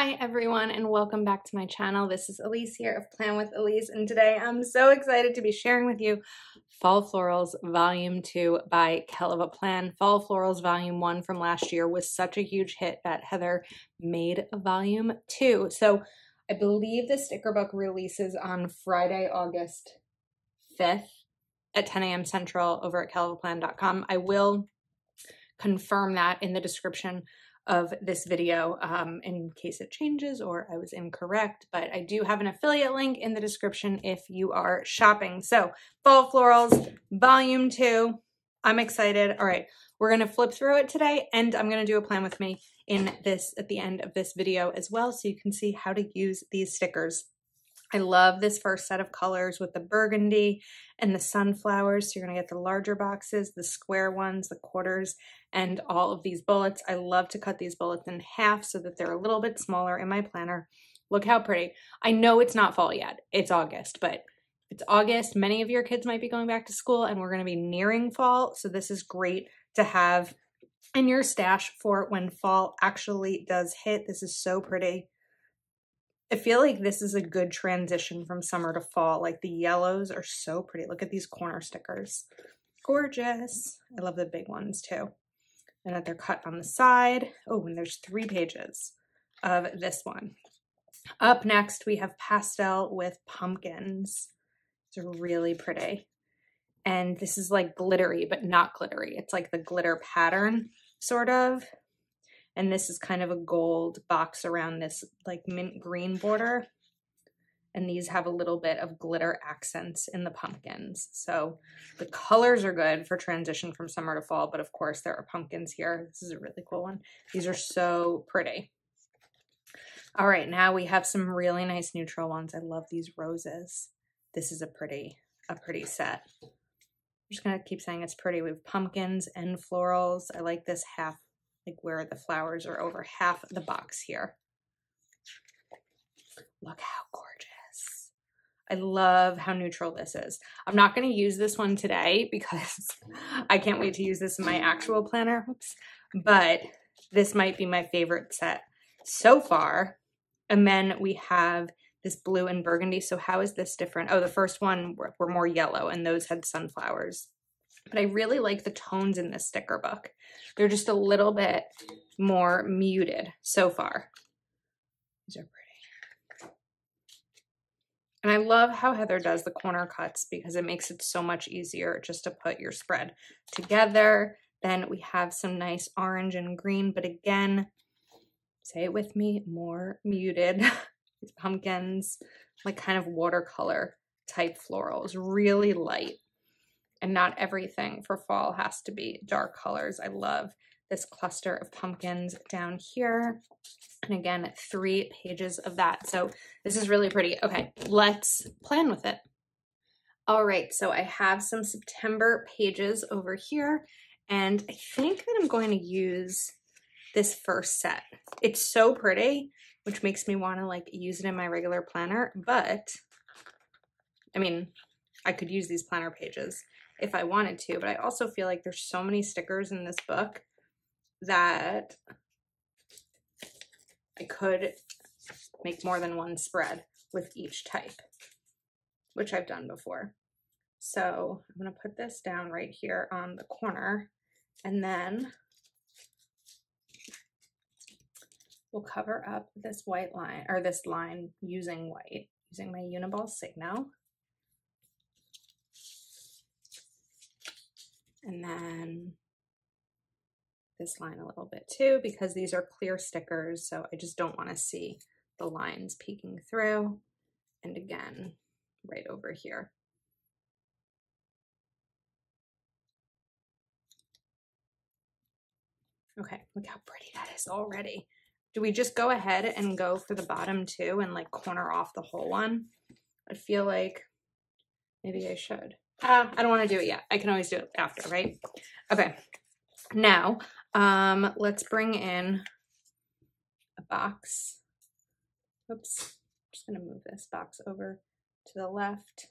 Hi everyone and welcome back to my channel. This is Ilysse here of Plan with Ilysse and today I'm so excited to be sharing with you Fall Florals Volume 2 by Kell of a Plan. Fall Florals Volume 1 from last year was such a huge hit that Heather made Volume 2. So I believe the sticker book releases on Friday, August 5th at 10 a.m. Central over at kellofaplan.com. I will confirm that in the description of this video um, in case it changes or I was incorrect, but I do have an affiliate link in the description if you are shopping. So Fall Florals Volume 2, I'm excited. All right, we're gonna flip through it today and I'm gonna do a plan with me in this at the end of this video as well so you can see how to use these stickers. I love this first set of colors with the burgundy and the sunflowers. So you're gonna get the larger boxes, the square ones, the quarters, and all of these bullets. I love to cut these bullets in half so that they're a little bit smaller in my planner. Look how pretty. I know it's not fall yet, it's August, but it's August. Many of your kids might be going back to school and we're gonna be nearing fall. So this is great to have in your stash for when fall actually does hit. This is so pretty. I feel like this is a good transition from summer to fall. Like the yellows are so pretty. Look at these corner stickers. Gorgeous. I love the big ones too. And that they're cut on the side. Oh, and there's three pages of this one. Up next, we have pastel with pumpkins. It's really pretty. And this is like glittery, but not glittery. It's like the glitter pattern, sort of. And this is kind of a gold box around this like mint green border. And these have a little bit of glitter accents in the pumpkins. So the colors are good for transition from summer to fall, but of course there are pumpkins here. This is a really cool one. These are so pretty. All right, now we have some really nice neutral ones. I love these roses. This is a pretty, a pretty set. I'm just gonna keep saying it's pretty. We have pumpkins and florals. I like this half like where the flowers are over half the box here. Look how gorgeous. I love how neutral this is. I'm not going to use this one today because I can't wait to use this in my actual planner. Oops. But this might be my favorite set so far. And then we have this blue and burgundy. So how is this different? Oh, the first one were, were more yellow and those had sunflowers but I really like the tones in this sticker book. They're just a little bit more muted so far. These are pretty. And I love how Heather does the corner cuts because it makes it so much easier just to put your spread together. Then we have some nice orange and green, but again, say it with me, more muted. Pumpkins, like kind of watercolor type florals, really light and not everything for fall has to be dark colors. I love this cluster of pumpkins down here. And again, three pages of that. So this is really pretty. Okay, let's plan with it. All right, so I have some September pages over here, and I think that I'm going to use this first set. It's so pretty, which makes me want to like use it in my regular planner, but I mean, I could use these planner pages if I wanted to, but I also feel like there's so many stickers in this book that I could make more than one spread with each type, which I've done before. So I'm to put this down right here on the corner and then we'll cover up this white line or this line using white, using my Uniball Signo. And then this line a little bit too, because these are clear stickers, so I just don't want to see the lines peeking through. And again, right over here. Okay, look how pretty that is already. Do we just go ahead and go for the bottom too and like corner off the whole one? I feel like maybe I should. Uh, I don't want to do it yet. I can always do it after, right? Okay. Now, um, let's bring in a box. Oops. I'm just going to move this box over to the left.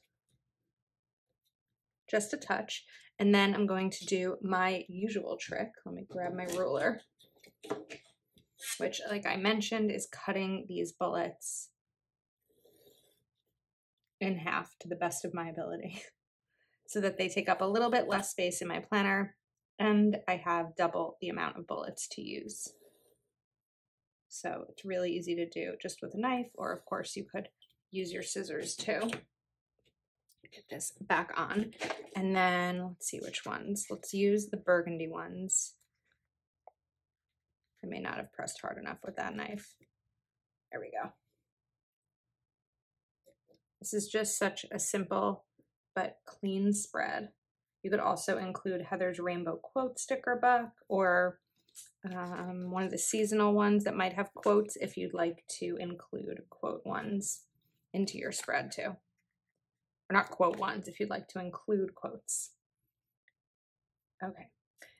Just a touch. And then I'm going to do my usual trick. Let me grab my ruler. which like I mentioned is cutting these bullets in half to the best of my ability so that they take up a little bit less space in my planner and I have double the amount of bullets to use. So it's really easy to do just with a knife, or of course you could use your scissors too. Get this back on. And then let's see which ones. Let's use the burgundy ones. I may not have pressed hard enough with that knife. There we go. This is just such a simple but clean spread. You could also include Heather's Rainbow Quote sticker book or um, one of the seasonal ones that might have quotes if you'd like to include quote ones into your spread too. Or not quote ones, if you'd like to include quotes. Okay.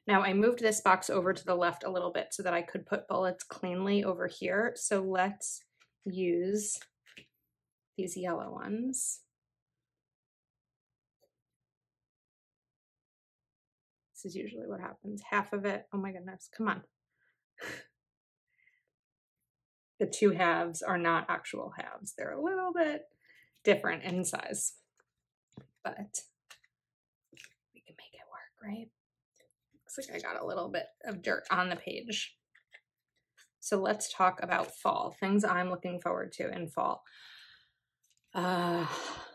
Now I moved this box over to the left a little bit so that I could put bullets cleanly over here. So let's use these yellow ones. This is usually what happens. Half of it, oh my goodness, come on. the two halves are not actual halves. They're a little bit different in size, but we can make it work, right? Looks like I got a little bit of dirt on the page. So let's talk about fall, things I'm looking forward to in fall. Uh,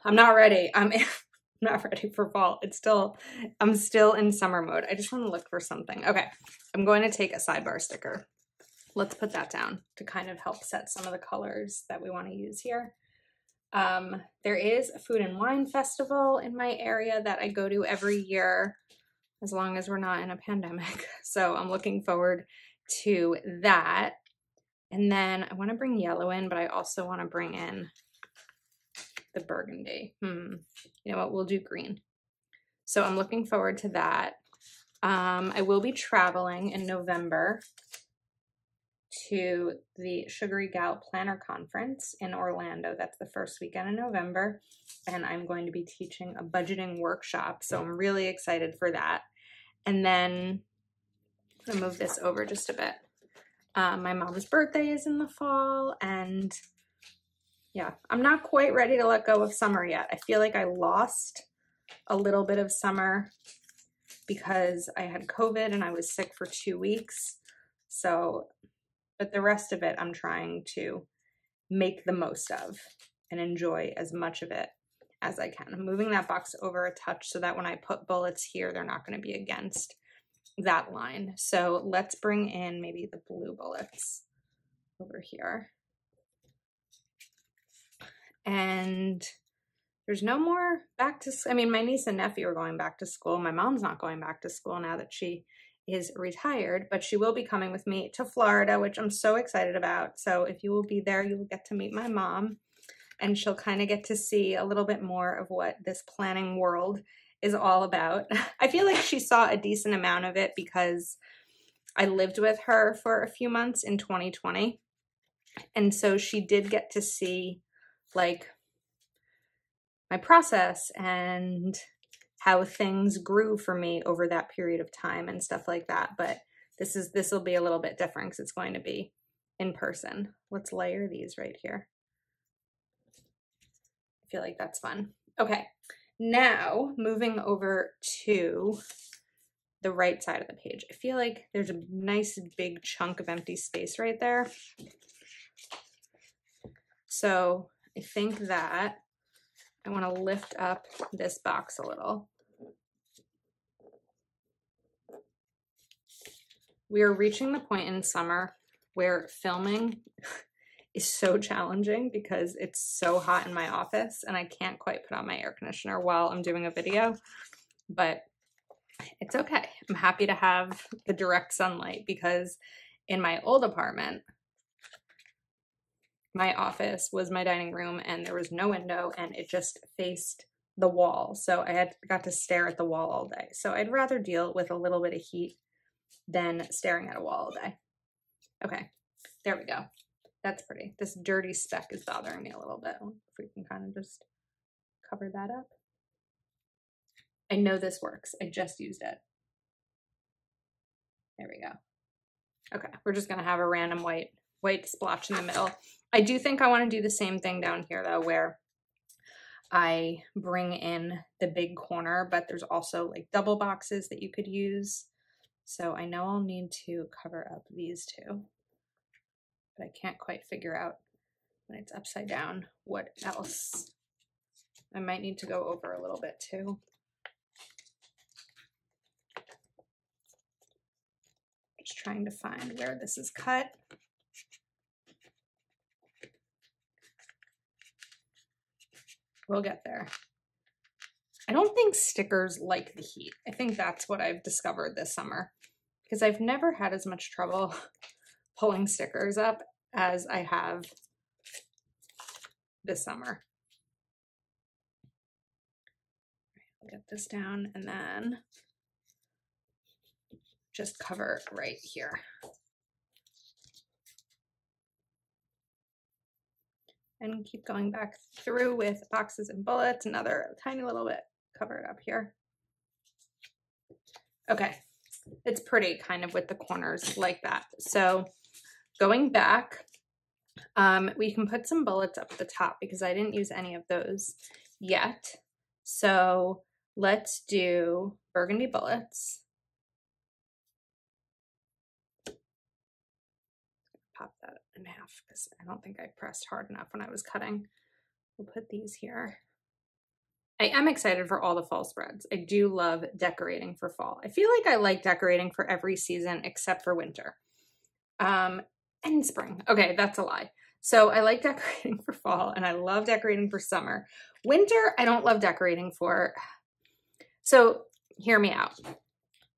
I'm not ready. I'm not ready for fall. It's still, I'm still in summer mode. I just want to look for something. Okay, I'm going to take a sidebar sticker. Let's put that down to kind of help set some of the colors that we want to use here. Um, there is a food and wine festival in my area that I go to every year as long as we're not in a pandemic. So I'm looking forward to that. And then I want to bring yellow in, but I also want to bring in the burgundy. Hmm. You know what? We'll do green. So I'm looking forward to that. Um, I will be traveling in November to the Sugary Gal Planner Conference in Orlando. That's the first weekend in November. And I'm going to be teaching a budgeting workshop. So I'm really excited for that. And then I'm going to move this over just a bit. Um, my mom's birthday is in the fall and yeah, I'm not quite ready to let go of summer yet. I feel like I lost a little bit of summer because I had COVID and I was sick for two weeks. So, but the rest of it, I'm trying to make the most of and enjoy as much of it as I can. I'm moving that box over a touch so that when I put bullets here, they're not going to be against that line. So let's bring in maybe the blue bullets over here and there's no more back to I mean my niece and nephew are going back to school. My mom's not going back to school now that she is retired, but she will be coming with me to Florida, which I'm so excited about. So if you will be there, you will get to meet my mom and she'll kind of get to see a little bit more of what this planning world is all about. I feel like she saw a decent amount of it because I lived with her for a few months in 2020. And so she did get to see like my process and how things grew for me over that period of time and stuff like that. But this is this will be a little bit different because it's going to be in person. Let's layer these right here. I feel like that's fun. Okay, now moving over to the right side of the page. I feel like there's a nice big chunk of empty space right there. So I think that I want to lift up this box a little. We are reaching the point in summer where filming is so challenging because it's so hot in my office and I can't quite put on my air conditioner while I'm doing a video, but it's okay. I'm happy to have the direct sunlight because in my old apartment, my office was my dining room and there was no window and it just faced the wall. So I had got to stare at the wall all day. So I'd rather deal with a little bit of heat than staring at a wall all day. Okay, there we go. That's pretty. This dirty speck is bothering me a little bit. If we can kind of just cover that up. I know this works. I just used it. There we go. Okay, we're just gonna have a random white white splotch in the middle. I do think I wanna do the same thing down here though, where I bring in the big corner, but there's also like double boxes that you could use. So I know I'll need to cover up these two, but I can't quite figure out when it's upside down what else. I might need to go over a little bit too. Just trying to find where this is cut. We'll get there. I don't think stickers like the heat. I think that's what I've discovered this summer because I've never had as much trouble pulling stickers up as I have this summer. I'll get this down and then just cover right here. And keep going back through with boxes and bullets, another tiny little bit, cover it up here. Okay, it's pretty kind of with the corners like that. So going back, um, we can put some bullets up the top because I didn't use any of those yet. So let's do burgundy bullets. pop that in half because I don't think I pressed hard enough when I was cutting. We'll put these here. I am excited for all the fall spreads. I do love decorating for fall. I feel like I like decorating for every season except for winter. Um, and spring. Okay, that's a lie. So I like decorating for fall and I love decorating for summer. Winter, I don't love decorating for. So hear me out.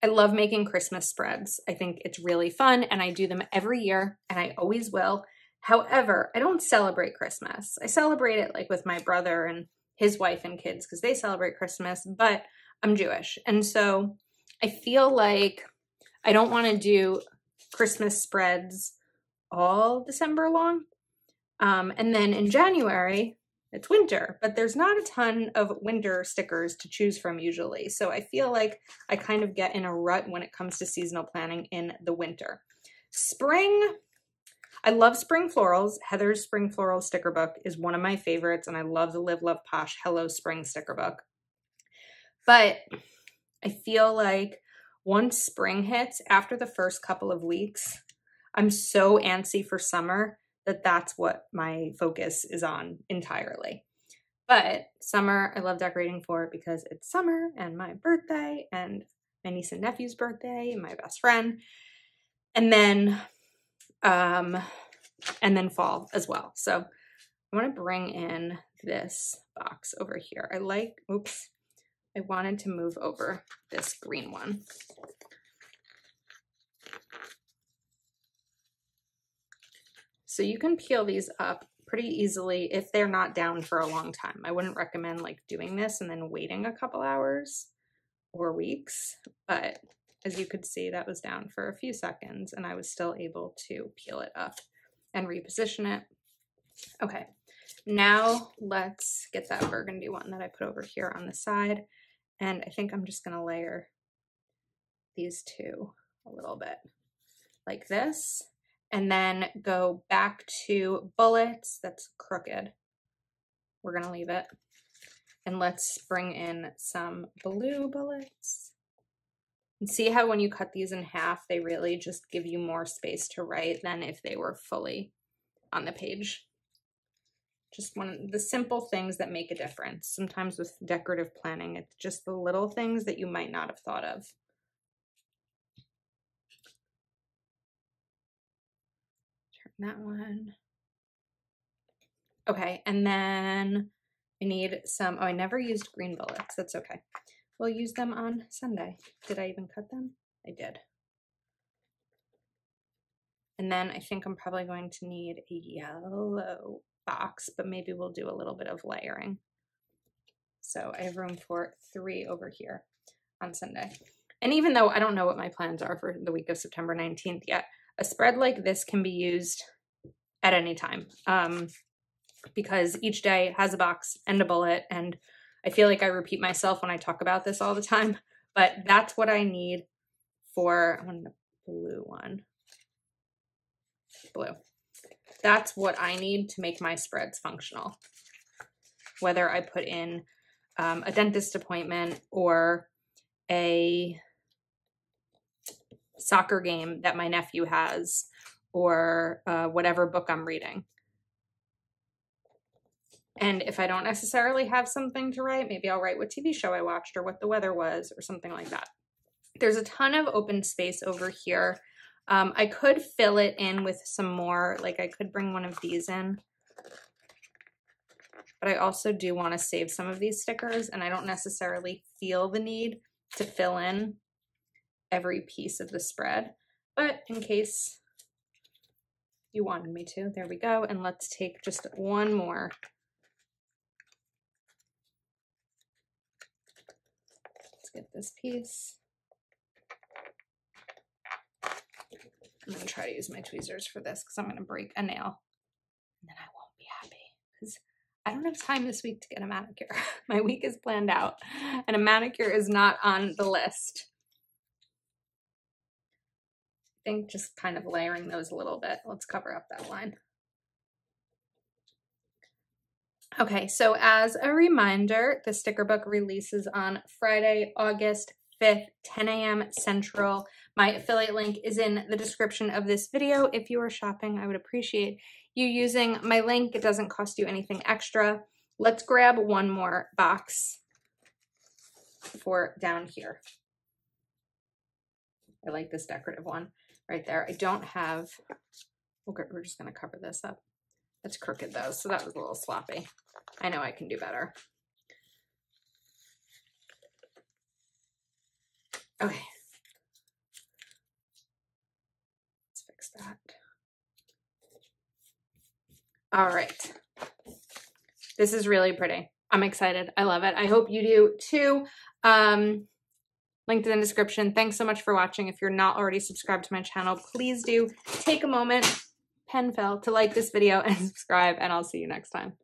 I love making Christmas spreads. I think it's really fun and I do them every year and I always will. However, I don't celebrate Christmas. I celebrate it like with my brother and his wife and kids because they celebrate Christmas, but I'm Jewish. And so I feel like I don't want to do Christmas spreads all December long. Um, and then in January, it's winter, but there's not a ton of winter stickers to choose from usually. So I feel like I kind of get in a rut when it comes to seasonal planning in the winter. Spring, I love spring florals. Heather's spring floral sticker book is one of my favorites, and I love the Live Love Posh Hello Spring sticker book. But I feel like once spring hits, after the first couple of weeks, I'm so antsy for summer that that's what my focus is on entirely. But summer, I love decorating for because it's summer and my birthday and my niece and nephew's birthday and my best friend. And then, um, and then fall as well. So I want to bring in this box over here. I like, oops, I wanted to move over this green one. So you can peel these up pretty easily if they're not down for a long time. I wouldn't recommend like doing this and then waiting a couple hours or weeks, but as you could see, that was down for a few seconds and I was still able to peel it up and reposition it. Okay, now let's get that burgundy one that I put over here on the side. And I think I'm just gonna layer these two a little bit like this and then go back to bullets. That's crooked. We're going to leave it. And let's bring in some blue bullets. And see how when you cut these in half, they really just give you more space to write than if they were fully on the page. Just one of the simple things that make a difference. Sometimes with decorative planning, it's just the little things that you might not have thought of. That one. Okay, and then I need some, oh, I never used green bullets. That's okay. We'll use them on Sunday. Did I even cut them? I did. And then I think I'm probably going to need a yellow box, but maybe we'll do a little bit of layering. So I have room for three over here on Sunday. And even though I don't know what my plans are for the week of September 19th yet, a spread like this can be used at any time um, because each day has a box and a bullet. And I feel like I repeat myself when I talk about this all the time, but that's what I need for, I want the blue one. blue. That's what I need to make my spreads functional. Whether I put in um, a dentist appointment or a soccer game that my nephew has or uh, whatever book I'm reading. And if I don't necessarily have something to write, maybe I'll write what TV show I watched or what the weather was or something like that. There's a ton of open space over here. Um, I could fill it in with some more, like I could bring one of these in. But I also do want to save some of these stickers and I don't necessarily feel the need to fill in every piece of the spread. But in case you wanted me to, there we go. And let's take just one more Let's get this piece. I'm to try to use my tweezers for this because I'm to break a nail. And then I won't be happy because I don't have time this week to get a manicure. my week is planned out and a manicure is not on the list. Think just kind of layering those a little bit. Let's cover up that line. Okay, so as a reminder, the sticker book releases on Friday, August 5th, 10 a.m. Central. My affiliate link is in the description of this video. If you are shopping, I would appreciate you using my link. It doesn't cost you anything extra. Let's grab one more box for down here. I like this decorative one right there. I don't have, okay, we're just going to cover this up. It's crooked though, so that was a little sloppy. I know I can do better. Okay. Let's fix that. All right. This is really pretty. I'm excited. I love it. I hope you do too. Um, linked in the description. Thanks so much for watching. If you're not already subscribed to my channel, please do take a moment, pen fell, to like this video and subscribe, and I'll see you next time.